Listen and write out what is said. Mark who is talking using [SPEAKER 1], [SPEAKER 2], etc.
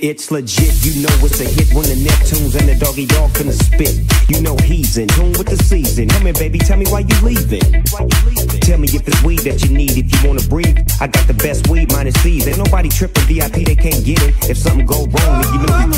[SPEAKER 1] it's legit. You know it's a hit when the Neptunes and the Doggy Dogg finna spit. You know he's in tune with the season. Come here, baby, tell me why you leaving. Tell me if it's weed that you need, if you wanna breathe. I got the best weed minus seeds. Ain't nobody tripping VIP, they can't get it. If something go wrong, then you know.